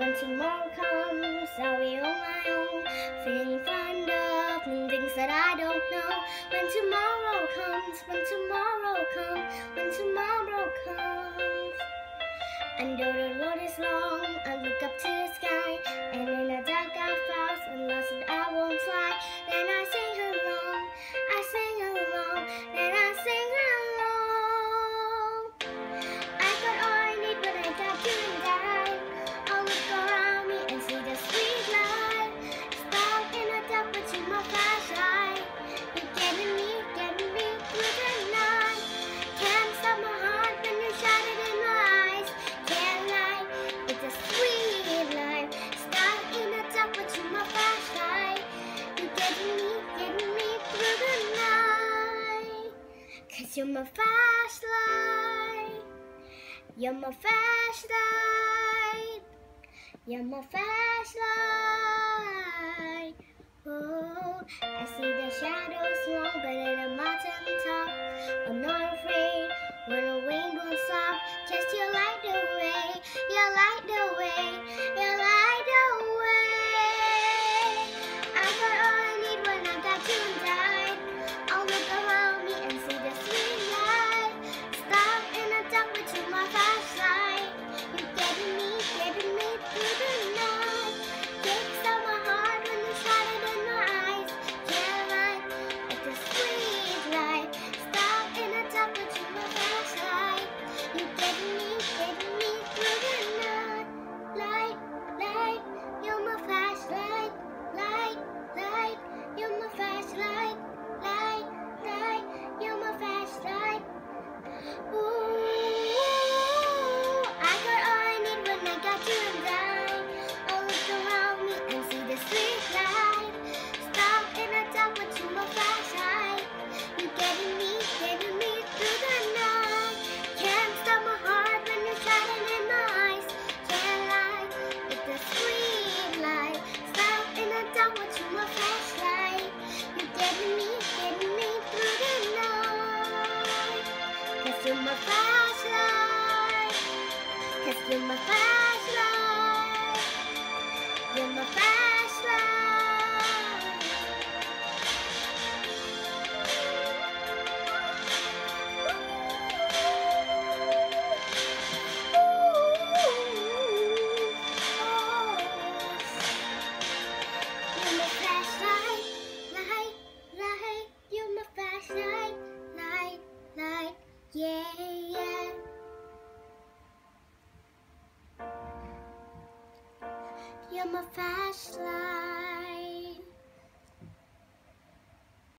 when tomorrow comes, I'll be on my own, feeling fond of things that I don't know. When tomorrow comes, when tomorrow comes, when tomorrow comes, and though the Lord is long. Cause you're my flashlight. You're my flashlight. You're my flashlight. Oh, I see the shadows longer than a mountain top. you're my flashlight. Cause you're my flashlight. You're my flashlight. I'm a flashlight.